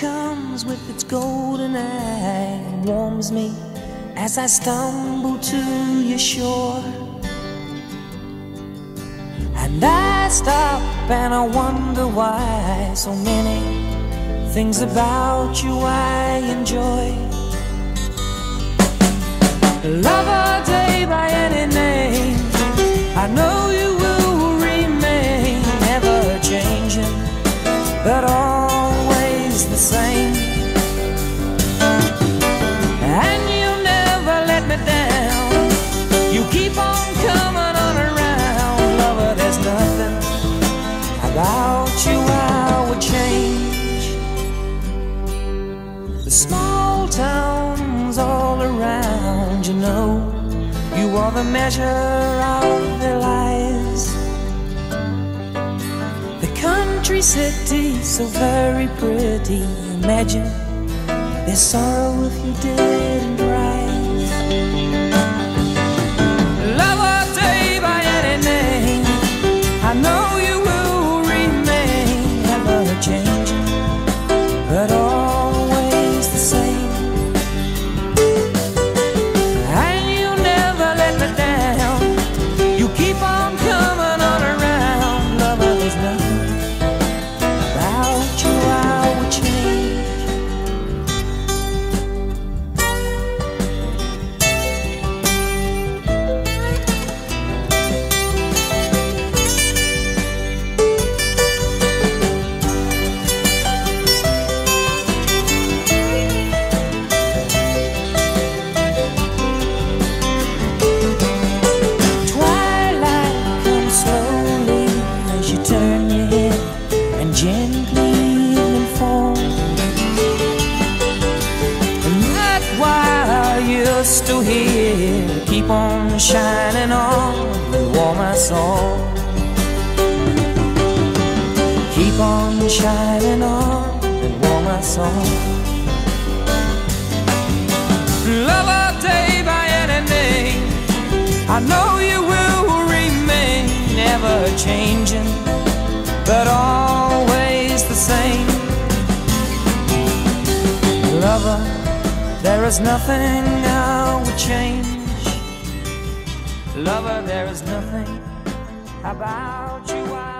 comes with its golden eye warms me as I stumble to your shore. And I stop and I wonder why so many things about you I enjoy. Lover same. And you never let me down. You keep on coming on around, lover. There's nothing about you I would change. The small towns all around, you know, you are the measure of city, so very pretty. Imagine their sorrow if you didn't you're still here, keep on shining on and warm my soul. Keep on shining on and warm my soul. Lover day by any name. I know you will remain never changing, but always the same. Lover, there is nothing I would change. Lover, there is nothing about you I